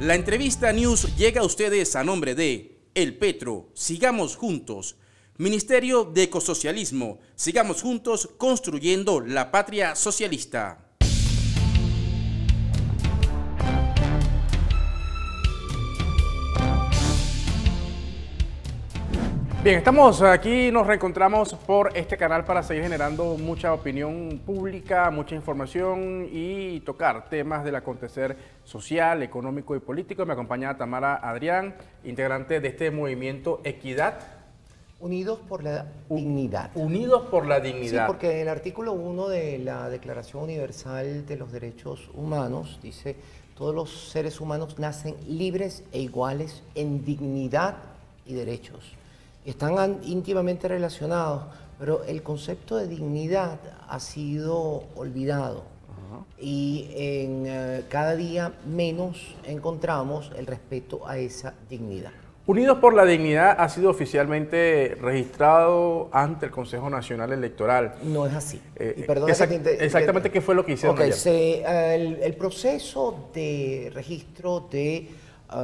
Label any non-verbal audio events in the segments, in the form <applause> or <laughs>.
La entrevista News llega a ustedes a nombre de El Petro, sigamos juntos. Ministerio de Ecosocialismo, sigamos juntos construyendo la patria socialista. Bien, estamos aquí, nos reencontramos por este canal para seguir generando mucha opinión pública, mucha información y tocar temas del acontecer social, económico y político. Me acompaña Tamara Adrián, integrante de este movimiento Equidad. Unidos por la dignidad. Unidos por la dignidad. Sí, porque el artículo 1 de la Declaración Universal de los Derechos Humanos dice, todos los seres humanos nacen libres e iguales en dignidad y derechos están íntimamente relacionados, pero el concepto de dignidad ha sido olvidado y en eh, cada día menos encontramos el respeto a esa dignidad. Unidos por la Dignidad ha sido oficialmente registrado ante el Consejo Nacional Electoral. No es así. Eh, exactamente qué fue lo que hicieron okay, eh, el, proceso de registro de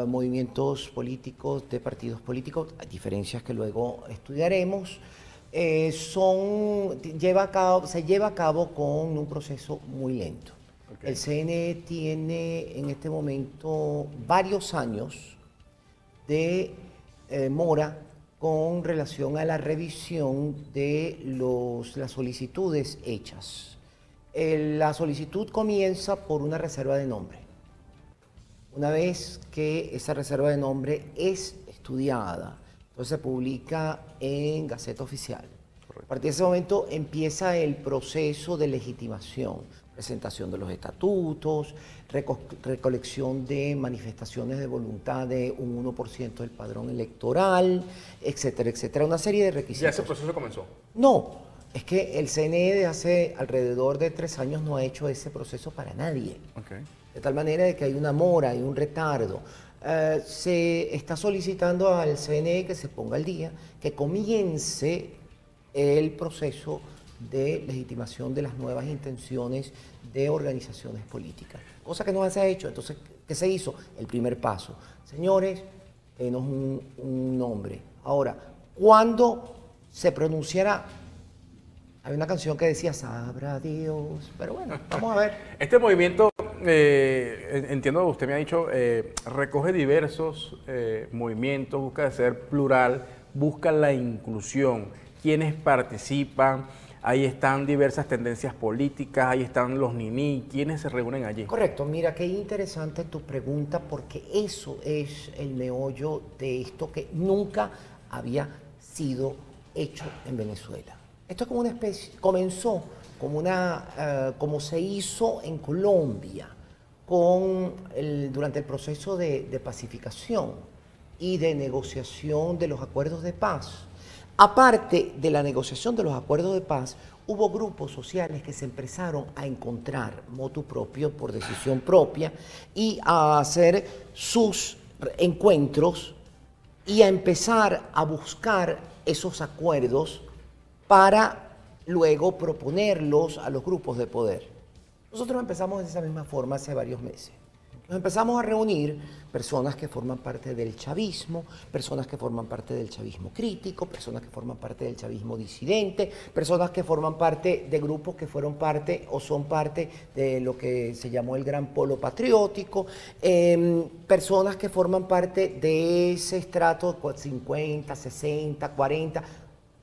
movimientos políticos, de partidos políticos, diferencias que luego estudiaremos, eh, son, lleva a cabo, se lleva a cabo con un proceso muy lento. El CNE tiene en este momento varios años de eh, mora con relación a la revisión de los, las solicitudes hechas. la solicitud comienza por una reserva de nombre. Una vez que esa reserva de nombre es estudiada, entonces se publica en Gaceta Oficial. A partir de ese momento empieza el proceso de legitimación, presentación de los estatutos, recolección de manifestaciones de voluntad de un 1% del padrón electoral, etcétera, etcétera. Una serie de requisitos. ¿Ya ese proceso comenzó? No, es que el CNE de hace alrededor de tres años no ha hecho ese proceso para nadie. Okay de tal manera de que hay una mora y un retardo. Eh, se está solicitando al CNE que se ponga al día, que comience el proceso de legitimación de las nuevas intenciones de organizaciones políticas, cosa que no se ha hecho. Entonces, ¿qué se hizo? El primer paso. Señores, denos un, un nombre. Ahora, ¿cuándo se pronunciará? Hay una canción que decía, sabrá Dios, pero bueno, vamos a ver. Este movimiento eh, entiendo, usted me ha dicho, eh, recoge diversos eh, movimientos, busca ser plural, busca la inclusión, quienes participan, ahí están diversas tendencias políticas, ahí están los niní, quienes se reúnen allí. Correcto, mira, qué interesante tu pregunta, porque eso es el meollo de esto que nunca había sido hecho en Venezuela. Esto es como una especie, comenzó como, una, eh, como se hizo en Colombia con durante el proceso de, de pacificación y de negociación de los acuerdos de paz. Aparte de la negociación de los acuerdos de paz, hubo grupos sociales que se empezaron a encontrar motu propio por decisión propia y a hacer sus encuentros y a empezar a buscar esos acuerdos para luego proponerlos a los grupos de poder. Nosotros empezamos de esa misma forma hace varios meses. Nos empezamos a reunir personas que forman parte del chavismo, personas que forman parte del chavismo crítico, personas que forman parte del chavismo disidente, personas que forman parte de grupos que fueron parte o son parte de lo que se llamó el gran polo patriótico, em, personas que forman parte de ese estrato 50, 60, 40,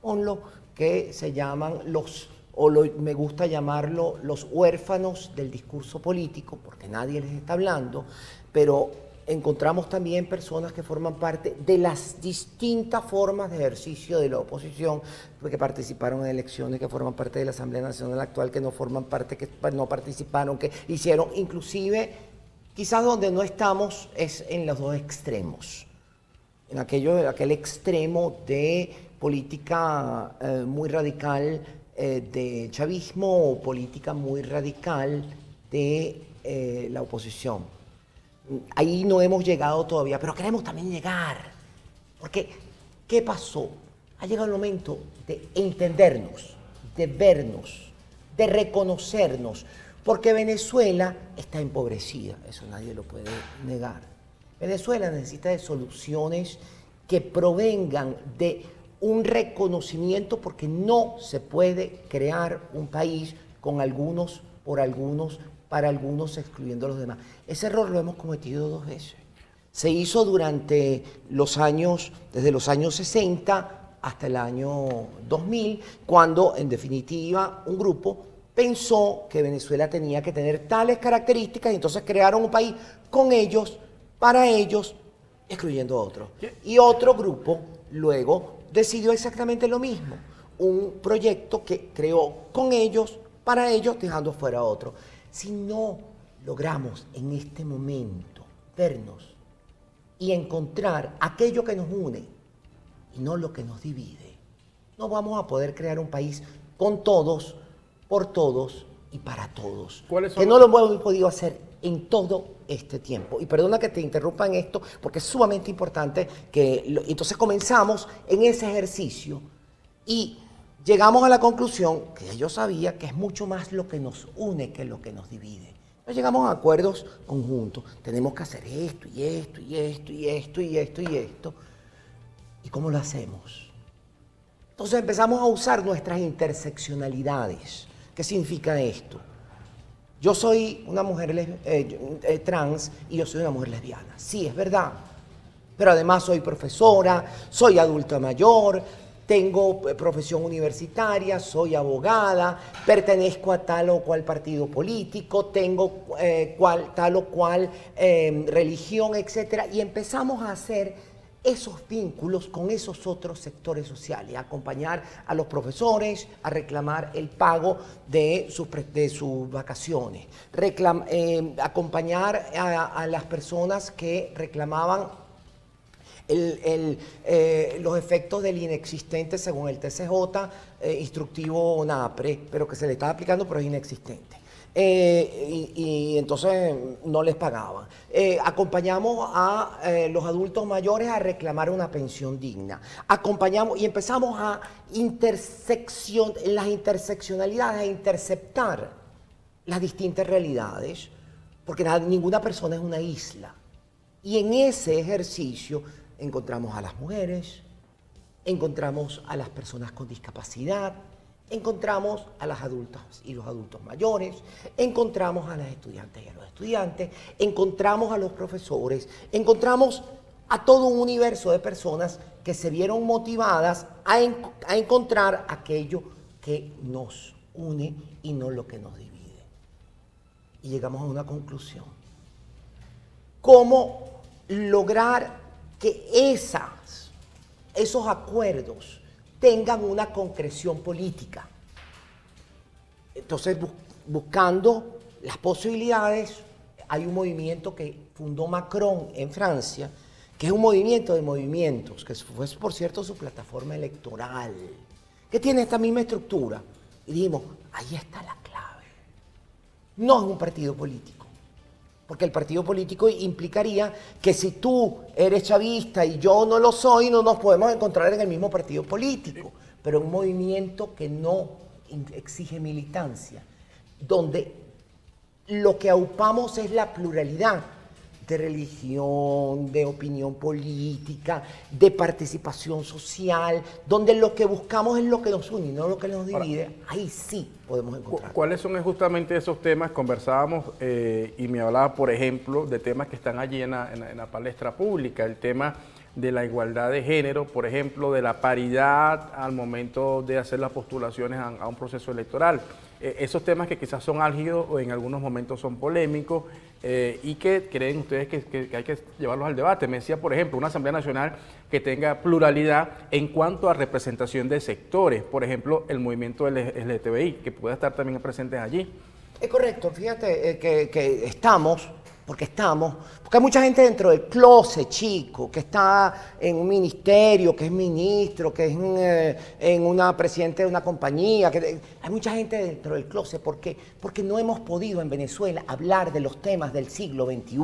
ponlo que se llaman los, o me gusta llamarlo los huérfanos del discurso político, porque nadie les está hablando, pero encontramos también personas que forman parte de las distintas formas de ejercicio de la oposición, que participaron en elecciones, que forman parte de la Asamblea Nacional actual, que no forman parte, que no participaron, que hicieron, inclusive, quizás donde no estamos es en los dos extremos, en aquello, aquel extremo de política eh, muy radical eh, de chavismo o política muy radical de eh, la oposición. Ahí no hemos llegado todavía, pero queremos también llegar. Porque, ¿qué pasó? Ha llegado el momento de entendernos, de vernos, de reconocernos, porque Venezuela está empobrecida, eso nadie lo puede negar. Venezuela necesita de soluciones que provengan de un reconocimiento porque no se puede crear un país con algunos, por algunos, para algunos, excluyendo a los demás. Ese error lo hemos cometido dos veces. Se hizo durante los años, desde los años 60 hasta el año 2000, cuando en definitiva un grupo pensó que Venezuela tenía que tener tales características y entonces crearon un país con ellos, para ellos, excluyendo a otros. Y otro grupo luego decidió exactamente lo mismo, un proyecto que creó con ellos, para ellos, dejando fuera a otros. Si no logramos en este momento vernos y encontrar aquello que nos une y no lo que nos divide, no vamos a poder crear un país con todos, por todos y para todos. Que no lo hemos podido hacer en todo este tiempo. Y perdona que te interrumpa en esto, porque es sumamente importante que... entonces comenzamos en ese ejercicio y llegamos a la conclusión que yo sabía que es mucho más lo que nos une que lo que nos divide. Nos llegamos a acuerdos conjuntos. Tenemos que hacer esto y esto y esto y esto y esto y esto. ¿Y cómo lo hacemos? Entonces empezamos a usar nuestras interseccionalidades ¿Qué significa esto? Yo soy una mujer eh, eh, trans y yo soy una mujer lesbiana. Sí, es verdad. Pero además soy profesora, soy adulta mayor, tengo eh, profesión universitaria, soy abogada, pertenezco a tal o cual partido político, tengo tal o cual religión, etc. Y empezamos a hacer esos vínculos con esos otros sectores sociales, acompañar a los profesores a reclamar el pago de sus, de sus vacaciones, eh, acompañar a, las personas que reclamaban eh, los efectos del inexistente según el TCJ, eh, instructivo NAPRE, pero que se le estaba aplicando pero es inexistente. Eh, y, entonces no les pagaban. Eh, acompañamos a eh, los adultos mayores a reclamar una pensión digna. Acompañamos y empezamos a intersección, las interseccionalidades, a interceptar las distintas realidades, porque ninguna persona es una isla. Y en ese ejercicio encontramos a las mujeres, encontramos a las personas con discapacidad, encontramos a las adultas y los adultos mayores, encontramos a las estudiantes y a los estudiantes, encontramos a los profesores, encontramos a todo un universo de personas que se vieron motivadas a, encontrar aquello que nos une y no lo que nos divide. Y llegamos a una conclusión. ¿Cómo lograr que esas, esos acuerdos tengan una concreción política. Entonces, buscando las posibilidades, hay un movimiento que fundó Macron en Francia, que es un movimiento de movimientos, que fue, por cierto, su plataforma electoral, que tiene esta misma estructura. Y dijimos, ahí está la clave. No es un partido político. Porque el partido político implicaría que si tú eres chavista y yo no lo soy, no nos podemos encontrar en el mismo partido político. Pero un movimiento que no exige militancia, donde lo que aupamos es la pluralidad de religión, de opinión política, de participación social, donde lo que buscamos es lo que nos une no lo que nos divide, ahí sí podemos encontrar. ¿Cuáles son justamente esos temas? Conversábamos eh, y me hablaba, por ejemplo, de temas que están allí en la, palestra pública, el tema de la igualdad de género, por ejemplo, de la paridad al momento de hacer las postulaciones a un proceso electoral. Eh, esos temas que quizás son álgidos o en algunos momentos son polémicos eh, y que creen ustedes que, hay que llevarlos al debate. Me decía, por ejemplo, una Asamblea Nacional que tenga pluralidad en cuanto a representación de sectores, por ejemplo, el movimiento LGTBI, que pueda estar también presentes allí. Es correcto, fíjate eh, que estamos porque estamos, porque hay mucha gente dentro del closet, chico, que está en un ministerio, que es ministro, que es en, eh, una presidente de una compañía, hay mucha gente dentro del closet, ¿por qué? Porque no hemos podido en Venezuela hablar de los temas del siglo XXI.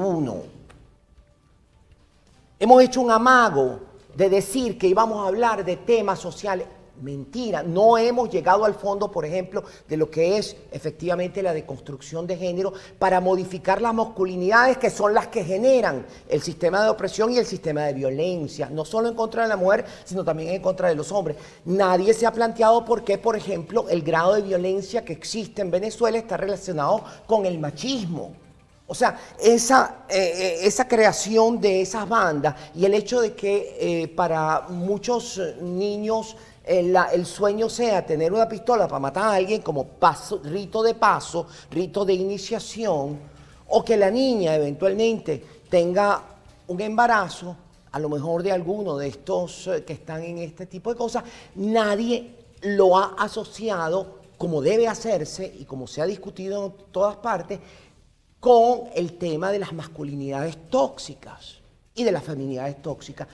Hemos hecho un amago de decir que íbamos a hablar de temas sociales. Mentira. No hemos llegado al fondo, por ejemplo, de lo que es efectivamente la deconstrucción de género para modificar las masculinidades que son las que generan el sistema de opresión y el sistema de violencia, no solo en contra de la mujer, sino también en contra de los hombres. Nadie se ha planteado por qué, por ejemplo, el grado de violencia que existe en Venezuela está relacionado con el machismo. O sea, esa, eh, eh, creación de esas bandas y el hecho de que eh, para muchos niños el, sueño sea tener una pistola para matar a alguien como paso, rito de paso, rito de iniciación, o que la niña eventualmente tenga un embarazo, a lo mejor de alguno de estos que están en este tipo de cosas, nadie lo ha asociado como debe hacerse y como se ha discutido en todas partes con el tema de las masculinidades tóxicas y de las feminidades tóxicas.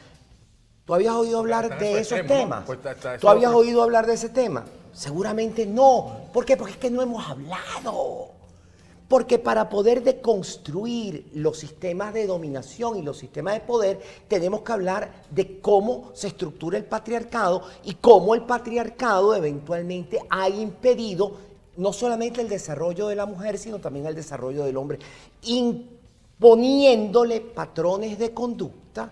¿Tú habías oído hablar de esos temas? Pues ¿Tú habías oído hablar de ese tema? Seguramente no. ¿Por qué? Porque es que no hemos hablado. Porque para poder deconstruir los sistemas de dominación y los sistemas de poder, tenemos que hablar de cómo se estructura el patriarcado y cómo el patriarcado eventualmente ha impedido no solamente el desarrollo de la mujer, sino también el desarrollo del hombre, imponiéndole patrones de conducta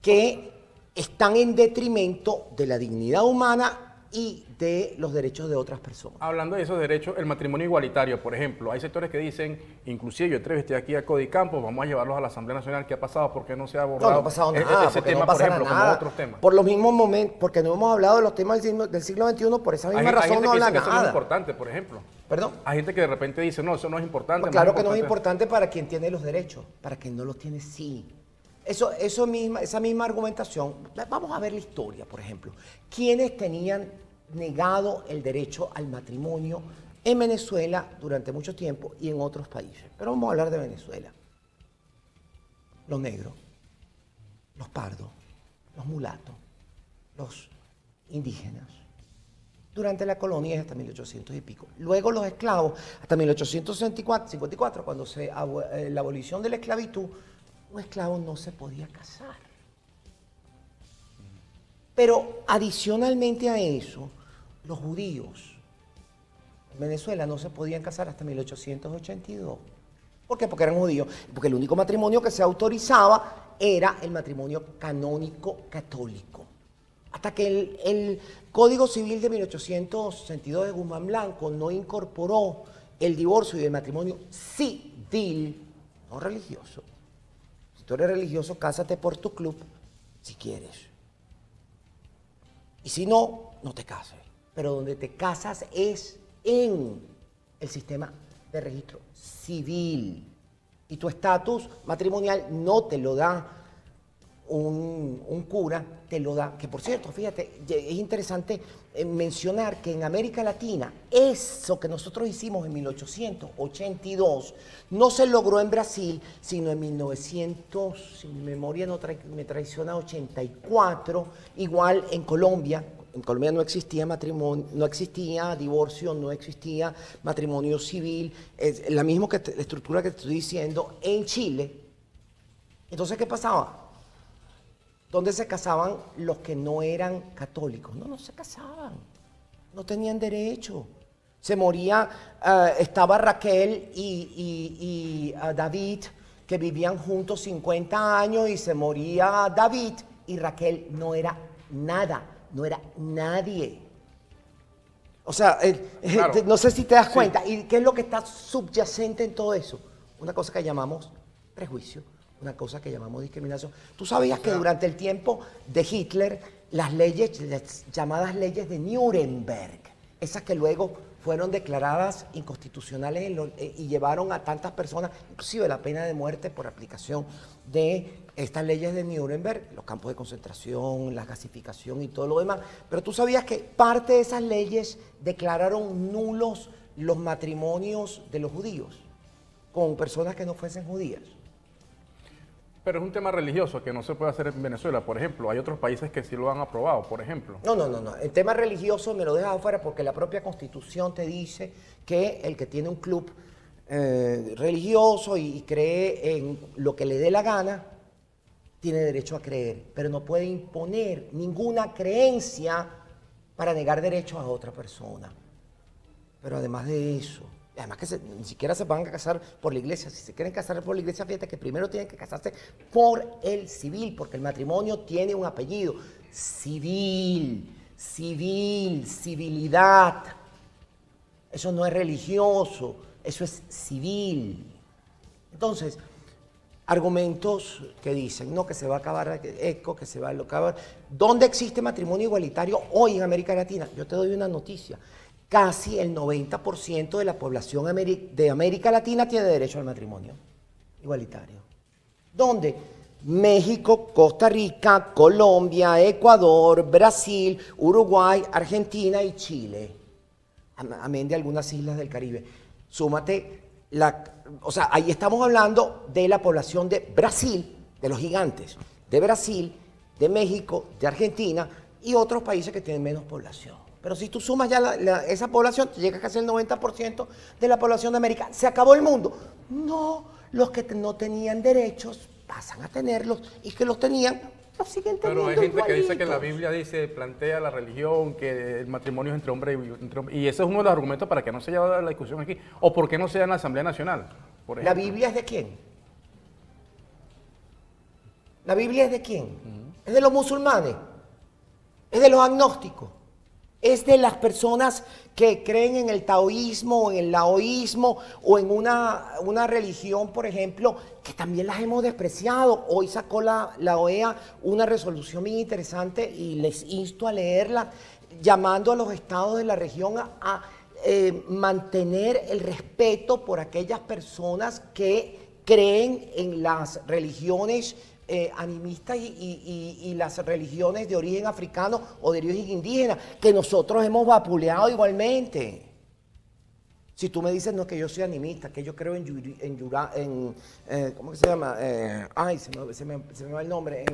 que están en detrimento de la dignidad humana y de los derechos de otras personas. Hablando de esos derechos, el matrimonio igualitario, por ejemplo, hay sectores que dicen, inclusive yo entrevisté aquí a Cody Campos, vamos a llevarlos a la Asamblea Nacional, ¿qué ha pasado? ¿Por qué no se ha abordado no, no ha pasado e-, nada, ese tema, por ejemplo, como otros temas? Por los mismos momentos, porque no hemos hablado de los temas del siglo, XXI, por esa misma razón hay gente no que dice que Eso no es importante, por ejemplo. ¿Perdón? Hay gente que de repente dice, no, eso no es importante. Pues claro que no es importante para quien tiene los derechos, para quien no los tiene sí. Eso, esa misma argumentación, vamos a ver la historia, por ejemplo. ¿Quiénes tenían negado el derecho al matrimonio en Venezuela durante mucho tiempo y en otros países. Pero vamos a hablar de Venezuela. Los negros, los pardos, los mulatos, los indígenas. Durante la colonia hasta 1800 y pico. Luego los esclavos, hasta 1854, cuando se eh, la abolición de la esclavitud, un esclavo no se podía casar. Pero adicionalmente a eso, los judíos en Venezuela no se podían casar hasta 1882. ¿Por qué? Porque eran judíos. Porque el único matrimonio que se autorizaba era el matrimonio canónico católico. Hasta que el, Código Civil de 1862 de Guzmán Blanco no incorporó el divorcio y el matrimonio civil, no religioso. Eres religioso, cásate por tu club si quieres. Y si no, no te cases pero donde te casas es en el sistema de registro civil. Y tu estatus matrimonial no te lo da un, cura, te lo da, que por cierto, fíjate, es interesante mencionar que en América Latina eso que nosotros hicimos en 1882 no se logró en Brasil, sino en 1900, si mi memoria no me traiciona, 84, igual en Colombia, en Colombia no existía matrimonio, no existía divorcio, no existía matrimonio civil, es la misma que la estructura que te estoy diciendo en Chile. Entonces, ¿qué pasaba? ¿Dónde se casaban los que no eran católicos? No, no se casaban, no tenían derecho. Se moría, eh, estaba Raquel y, eh, David, que vivían juntos 50 años y se moría David y Raquel no era nada no era nadie. O sea, eh, eh, no sé si te das cuenta. ¿Y qué es lo que está subyacente en todo eso? Una cosa que llamamos prejuicio, una cosa que llamamos discriminación. Tú sabías que durante el tiempo de Hitler, las leyes, las llamadas leyes de Nuremberg, esas que luego fueron declaradas inconstitucionales eh, y llevaron a tantas personas, inclusive la pena de muerte por aplicación de estas leyes de Nuremberg, los campos de concentración, la gasificación y todo lo demás. Pero tú sabías que parte de esas leyes declararon nulos los matrimonios de los judíos con personas que no fuesen judías. Pero es un tema religioso que no se puede hacer en Venezuela, por ejemplo. Hay otros países que sí lo han aprobado, por ejemplo. No, no, no, no. El tema religioso me lo dejas afuera porque la propia constitución te dice que el que tiene un club eh, religioso y cree en lo que le dé la gana, tiene derecho a creer, pero no puede imponer ninguna creencia para negar derechos a otra persona. Pero además de eso, además que ni siquiera se van a casar por la iglesia, si se quieren casar por la iglesia, fíjate que primero tienen que casarse por el civil, porque el matrimonio tiene un apellido, civil, civil, civilidad. Eso no es religioso, eso es civil. Entonces, argumentos que dicen, no, que se va a acabar ECO, que se va a acabar. ¿Dónde existe matrimonio igualitario hoy en América Latina? Yo te doy una noticia. Casi el 90% de la población de América Latina tiene derecho al matrimonio igualitario. ¿Dónde? México, Costa Rica, Colombia, Ecuador, Brasil, Uruguay, Argentina y Chile. Amén de algunas islas del Caribe. Súmate o sea, ahí estamos hablando de la población de Brasil, de los gigantes, de Brasil, de México, de Argentina y otros países que tienen menos población. Pero si tú sumas ya esa población, te llega casi el 90% de la población de América. ¿Se acabó el mundo? No, los que no tenían derechos pasan a tenerlos y que los tenían pero hay gente que dice que la Biblia dice, plantea la religión, que el matrimonio es entre hombre y entre hombre. Y ese es uno de los argumentos para que no se lleve la discusión aquí. ¿O por qué no sea en la Asamblea Nacional? ¿La Biblia es de quién? ¿La Biblia es de quién? Es de los musulmanes. Es de los agnósticos es de las personas que creen en el taoísmo, en el laoísmo o en una, una, religión, por ejemplo, que también las hemos despreciado. Hoy sacó la, la OEA una resolución muy interesante y les insto a leerla, llamando a los estados de la región a, eh, mantener el respeto por aquellas personas que creen en las religiones eh, animistas y, las religiones de origen africano o de origen indígena, que nosotros hemos vapuleado igualmente. Si tú me dices, no, que yo soy animista, que yo creo en, en, eh, ¿cómo se llama? Eh, ay, se me, va el nombre,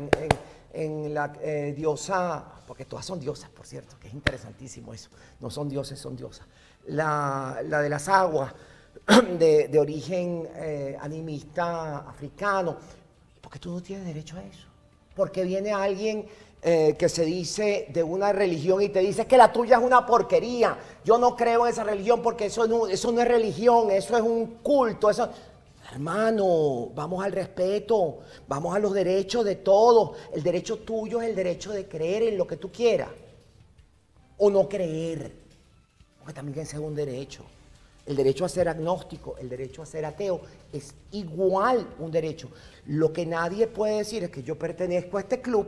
en, la diosa, porque todas son diosas, por cierto, que es interesantísimo eso, no son dioses, son diosas. La, de las aguas, <clears throat> de origen animista africano, porque tú no tienes derecho a eso. Porque viene alguien eh, que se dice de una religión y te dice que la tuya es una porquería. Yo no creo en esa religión porque eso no, es religión, eso es un culto. Hermano, vamos al respeto, vamos a los derechos de todos. El derecho tuyo es el derecho de creer en lo que tú quieras. O no creer. Porque también es un derecho. El derecho a ser agnóstico, el derecho a ser ateo, es igual un derecho. Lo que nadie puede decir es que yo pertenezco a este club,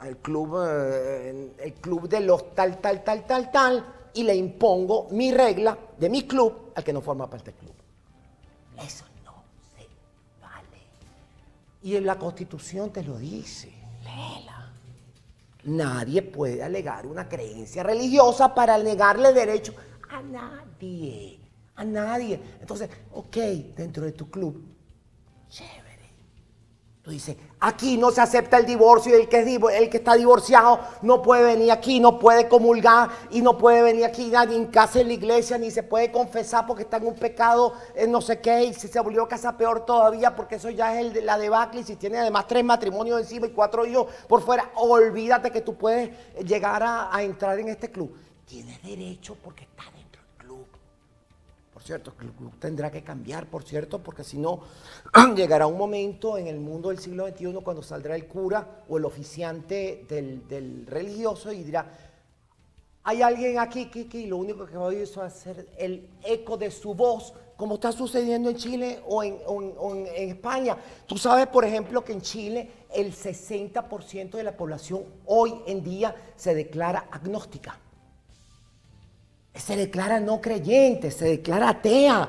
al club, eh, el club de los tal, tal, tal, tal, tal, y le impongo mi regla de mi club al que no forma parte del club. Eso no se vale. Y en la Constitución te lo dice, léela. Nadie puede alegar una creencia religiosa para negarle derecho a nadie, a nadie. Entonces, ok, dentro de tu club, chévere. Tú dices, aquí no se acepta el divorcio y el que, es, el que está divorciado no puede venir aquí, no puede comulgar y no puede venir aquí nadie en casa en la iglesia, ni se puede confesar porque está en un pecado, no sé qué, y si se volvió a casa peor todavía porque eso ya es el de la debacle y si tiene además tres matrimonios encima y cuatro hijos por fuera, olvídate que tú puedes llegar a, a entrar en este club. Tienes derecho porque está cierto, el club tendrá que cambiar, por cierto, porque si no, <clears throat> llegará un momento en el mundo del siglo XXI cuando saldrá el cura o el oficiante del, religioso y dirá, hay alguien aquí, que y lo único que va a oír es hacer el eco de su voz, como está sucediendo en Chile o en España. Tú sabes, por ejemplo, que en Chile el 60% de la población hoy en día se declara agnóstica se declara no creyente, se declara atea.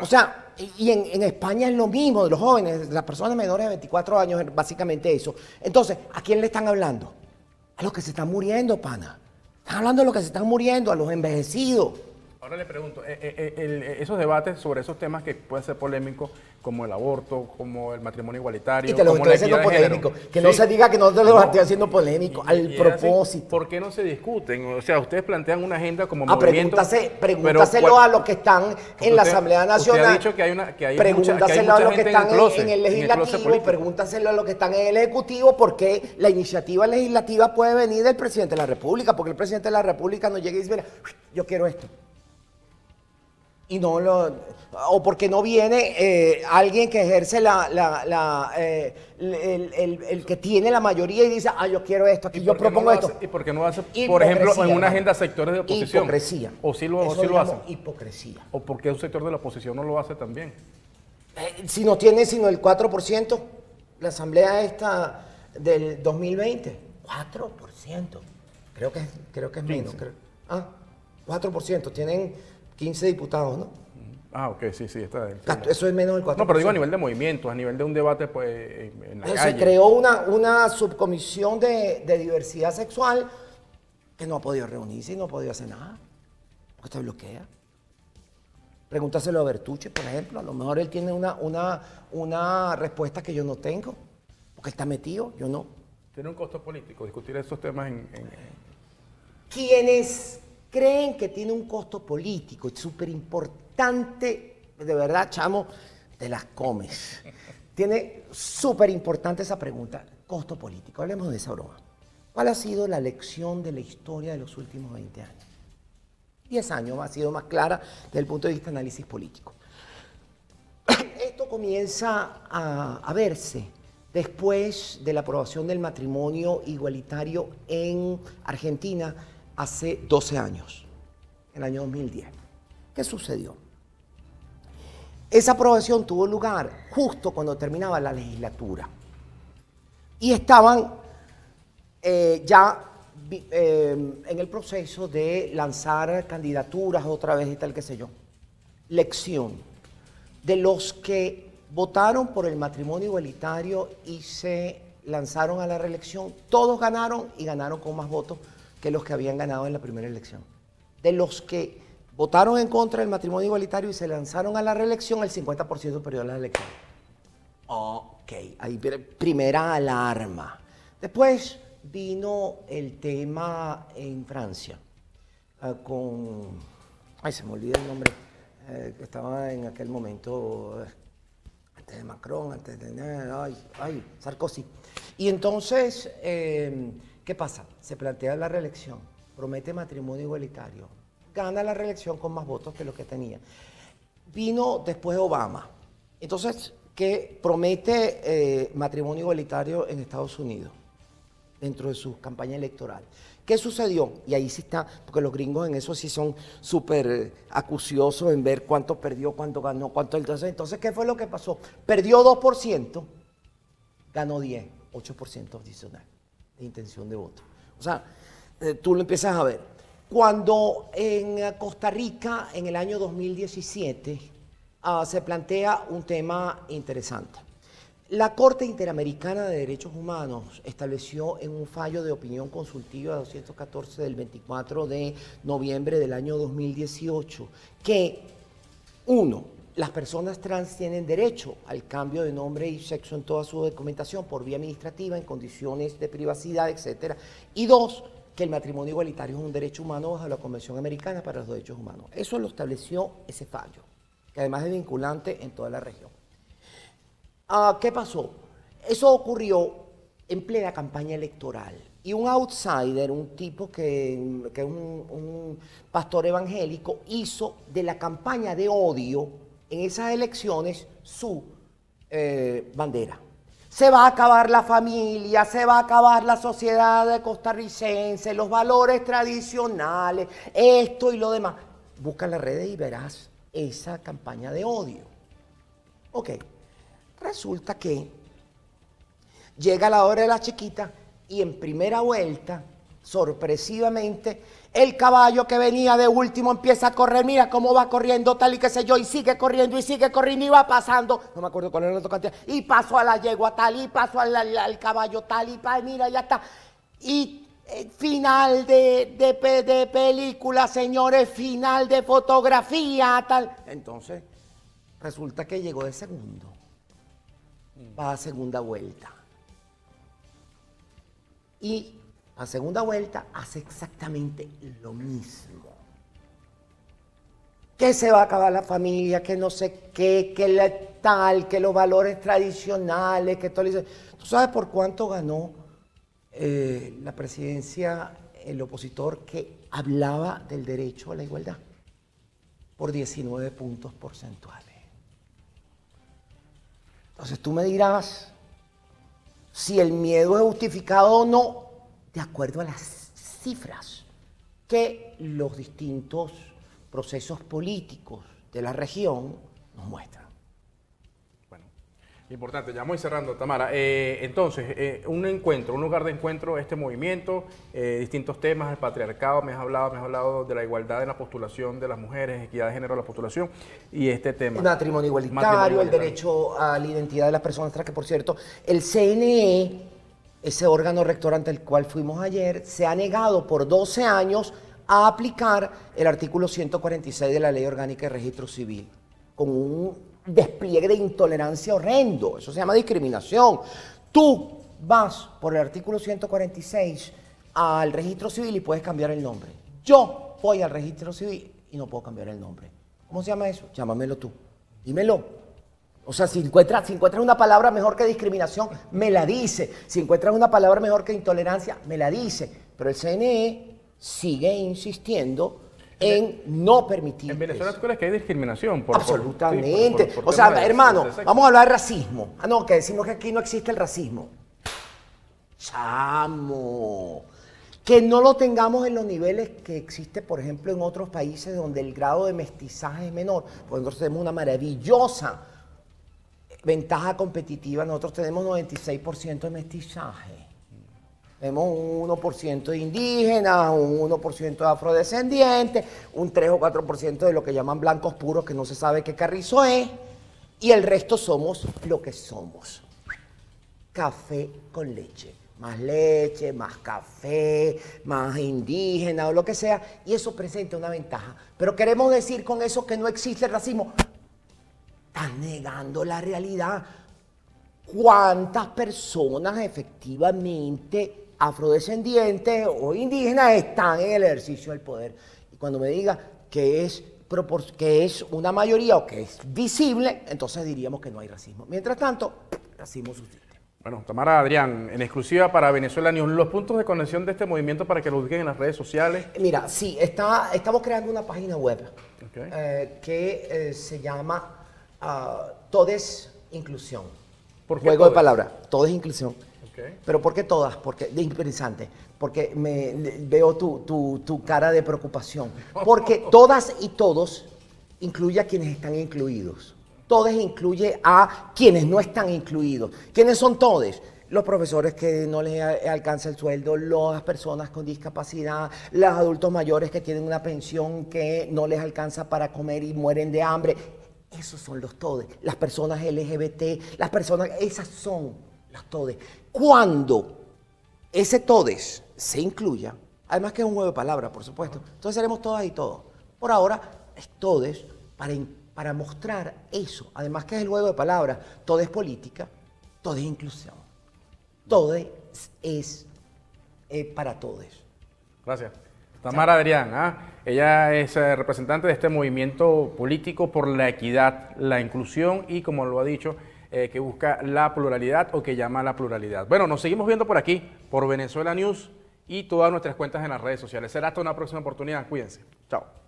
o sea, y en, España es lo mismo de los jóvenes, las personas menores de 24 años, básicamente eso. Entonces, ¿a quién le están hablando? A los que se están muriendo, pana. Están hablando de los que se están muriendo, a los envejecidos. Ahora le pregunto, eh, eh, eh, esos debates sobre esos temas que pueden ser polémicos, como el aborto, como el matrimonio igualitario. Y te lo estoy haciendo polémico. Que no se diga que no te lo estoy haciendo polémico, al propósito. ¿Por qué no se discuten? O sea, ustedes plantean una agenda como ah, movimiento. Pregúntaselo a los que están en la Asamblea Nacional. Usted ha dicho que hay una que hay Pregúntaselo a los que están en, el legislativo, pregúntaselo a los que están en el ejecutivo, porque la iniciativa legislativa puede venir del presidente de la República, porque el presidente de la República no llega y dice, mira, yo quiero esto y no lo o porque no viene eh, alguien que ejerce la, la, eh, el, que tiene la mayoría y dice ah yo quiero esto aquí yo propongo esto y porque no hace por ejemplo en una agenda sectores de oposición hipocresía. O sí lo, o sí lo hace hipocresía. O porque un sector de la oposición no lo hace también eh, si no tiene sino el 4% la asamblea esta del 2020 4% creo que creo que es menos ah 4% tienen 15 diputados, ¿no? Ah, ok, sí, sí, está. Eso es menos del 4%. No, pero digo a nivel de movimientos, a nivel de un debate, pues, en la Se creó una, una subcomisión de, diversidad sexual que no ha podido reunirse y no ha podido hacer nada. Porque está bloquea. Pregúntaselo a Bertuche, por ejemplo. A lo mejor él tiene una, una, una respuesta que yo no tengo. Porque está metido, yo no. Tiene un costo político discutir estos temas en... en... ¿Quiénes creen que tiene un costo político, es súper importante, de verdad, chamo, te las comes. Tiene súper importante esa pregunta, costo político. Hablemos de esa broma. ¿Cuál ha sido la lección de la historia de los últimos 20 años? 10 años ha sido más clara desde el punto de vista de análisis político. <coughs> Esto comienza a, a verse después de la aprobación del matrimonio igualitario en Argentina hace 12 años, en el año 2010. ¿Qué sucedió? Esa aprobación tuvo lugar justo cuando terminaba la legislatura. Y estaban eh, ya eh, en el proceso de lanzar candidaturas otra vez y tal, qué sé yo. Lección. De los que votaron por el matrimonio igualitario y se lanzaron a la reelección, todos ganaron y ganaron con más votos que los que habían ganado en la primera elección. De los que votaron en contra del matrimonio igualitario y se lanzaron a la reelección, el 50% perdió la elección. Ok, ahí primera alarma. Después vino el tema en Francia ah, con, ay, se me olvida el nombre, eh, que estaba en aquel momento, eh, antes de Macron, antes de, ay, ay, Sarkozy. Y entonces... Eh, ¿Qué pasa? Se plantea la reelección, promete matrimonio igualitario, gana la reelección con más votos que lo que tenía. Vino después Obama, entonces, ¿qué promete eh, matrimonio igualitario en Estados Unidos dentro de su campaña electoral. ¿Qué sucedió? Y ahí sí está, porque los gringos en eso sí son súper acuciosos en ver cuánto perdió, cuánto ganó, cuánto entonces. Entonces, ¿qué fue lo que pasó? Perdió 2%, ganó 10, 8% adicional intención de voto. O sea, eh, tú lo empiezas a ver. Cuando en Costa Rica, en el año 2017, ah, se plantea un tema interesante. La Corte Interamericana de Derechos Humanos estableció en un fallo de opinión consultiva 214 del 24 de noviembre del año 2018 que, uno, las personas trans tienen derecho al cambio de nombre y sexo en toda su documentación por vía administrativa, en condiciones de privacidad, etc. Y dos, que el matrimonio igualitario es un derecho humano bajo la Convención Americana para los Derechos Humanos. Eso lo estableció ese fallo, que además es vinculante en toda la región. Ah, ¿Qué pasó? Eso ocurrió en plena campaña electoral. Y un outsider, un tipo que, es un pastor evangélico, hizo de la campaña de odio en esas elecciones su eh, bandera. Se va a acabar la familia, se va a acabar la sociedad costarricense, los valores tradicionales, esto y lo demás. Busca las redes y verás esa campaña de odio. Ok, resulta que llega la hora de la chiquita y en primera vuelta, sorpresivamente, el caballo que venía de último empieza a correr, mira cómo va corriendo tal y qué sé yo, y sigue corriendo y sigue corriendo y va pasando, no me acuerdo cuál era la cantidad, y pasó a la yegua tal, y pasó al, caballo tal, y pa, mira, ya está. Y eh, final de, de, de película, señores, final de fotografía, tal. Entonces, resulta que llegó de segundo. Va a segunda vuelta. Y a segunda vuelta hace exactamente lo mismo. Que se va a acabar la familia, que no sé qué, que la tal, que los valores tradicionales, que todo. ¿Tú sabes por cuánto ganó eh, la presidencia el opositor que hablaba del derecho a la igualdad? Por 19 puntos porcentuales. Entonces tú me dirás si el miedo es justificado o no, de acuerdo a las cifras que los distintos procesos políticos de la región nos muestran. Bueno, importante, ya muy cerrando, Tamara. Eh, entonces, eh, un encuentro, un lugar de encuentro, este movimiento, eh, distintos temas, el patriarcado, me has hablado, me has hablado de la igualdad en la postulación de las mujeres, equidad de género en la postulación, y este tema. El matrimonio igualitario, el derecho a la identidad de las personas que, por cierto, el CNE ese órgano rector ante el cual fuimos ayer, se ha negado por 12 años a aplicar el artículo 146 de la Ley Orgánica de Registro Civil, con un despliegue de intolerancia horrendo. Eso se llama discriminación. Tú vas por el artículo 146 al registro civil y puedes cambiar el nombre. Yo voy al registro civil y no puedo cambiar el nombre. ¿Cómo se llama eso? Llámamelo tú. Dímelo. O sea, si encuentras, si encuentras una palabra mejor que discriminación, me la dice. Si encuentras una palabra mejor que intolerancia, me la dice. Pero el CNE sigue insistiendo en no permitir. En Venezuela, ¿tú crees que hay discriminación? Por, Absolutamente. o sea, hermano, vamos a hablar de racismo. Ah, no, que decimos que aquí no existe el racismo. Chamo. Que no lo tengamos en los niveles que existe, por ejemplo, en otros países donde el grado de mestizaje es menor. Porque nosotros tenemos una maravillosa ventaja competitiva, nosotros tenemos 96% de mestizaje. Tenemos un 1% de indígenas, un 1% de afrodescendientes, un 3 o 4% de lo que llaman blancos puros, que no se sabe qué carrizo es, y el resto somos lo que somos. Café con leche. Más leche, más café, más indígena o lo que sea, y eso presenta una ventaja. Pero queremos decir con eso que no existe racismo. Estás negando la realidad. ¿Cuántas personas efectivamente afrodescendientes o indígenas están en el ejercicio del poder? Y cuando me diga que es, que es una mayoría o que es visible, entonces diríamos que no hay racismo. Mientras tanto, racismo subsiste. Bueno, Tamara Adrián, en exclusiva para Venezuela News, los puntos de conexión de este movimiento para que lo busquen en las redes sociales. Mira, sí, está, estamos creando una página web eh, que eh, se llama todo es inclusión. ¿Por Juego de palabras, todo es inclusión. Pero ¿por qué todas? Porque, de interesante, porque me, veo tu, cara de preocupación. Porque <laughs> todas y todos incluye a quienes están incluidos. Todos incluye a quienes no están incluidos. ¿Quiénes son todos? Los profesores que no les alcanza el sueldo, las personas con discapacidad, los adultos mayores que tienen una pensión que no les alcanza para comer y mueren de hambre. Esos son los todes. Las personas LGBT, las personas, esas son las todes. Cuando ese todes se incluya, además que es un juego de palabras, por supuesto, entonces seremos todas y todos. Por ahora es todes para, para mostrar eso. Además que es el juego de palabras, todo es política, todo es inclusión. Todo es eh, para todos. Gracias. Tamara Adrián, ¿ah? ella es eh, representante de este movimiento político por la equidad, la inclusión y, como lo ha dicho, eh, que busca la pluralidad o que llama la pluralidad. Bueno, nos seguimos viendo por aquí, por Venezuela News y todas nuestras cuentas en las redes sociales. Será hasta una próxima oportunidad. Cuídense. Chao.